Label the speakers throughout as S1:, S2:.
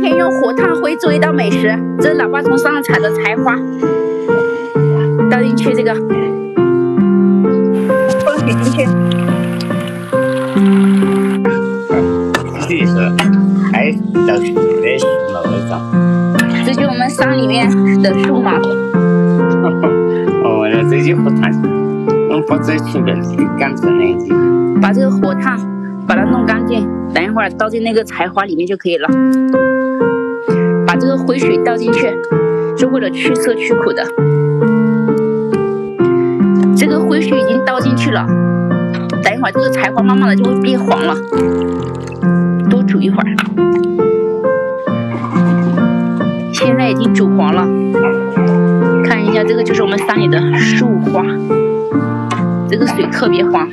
S1: 天用火炭灰做一道美食，这是老爸从山上采的柴花，倒进去这个，放水进去。
S2: 这是还到树的树上，
S1: 这就是我们山里面的树嘛。
S2: 哦，那这些火炭，我把这树根干成那些。
S1: 把这个火炭把它弄干净，等一会儿倒进那个柴花里面就可以了。这个灰水倒进去，是为了去色去苦的。这个灰水已经倒进去了，等一会儿这个柴花慢慢的就会变黄了，多煮一会儿。现在已经煮黄了，看一下这个就是我们山里的树花，这个水特别黄。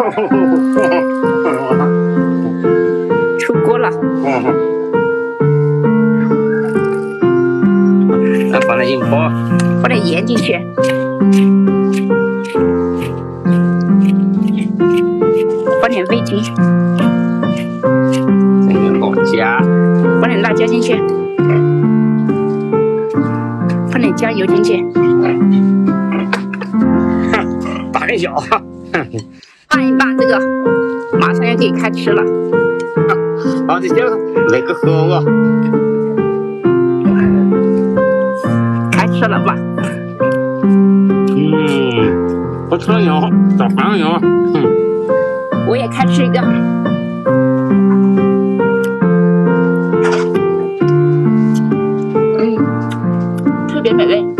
S1: 出锅了，
S2: 那放点盐巴，
S1: 放点盐进去，放点味精，
S2: 放点辣椒，
S1: 放点辣椒进去，放点酱油进去，
S2: 大点小，
S1: 拌一拌这个，马上就可以开吃了。
S2: 好，那就那个喝我，
S1: 开吃了吧。
S2: 嗯，我吃了牛，小黄牛。嗯，
S1: 我也开吃一个。嗯，特别美味。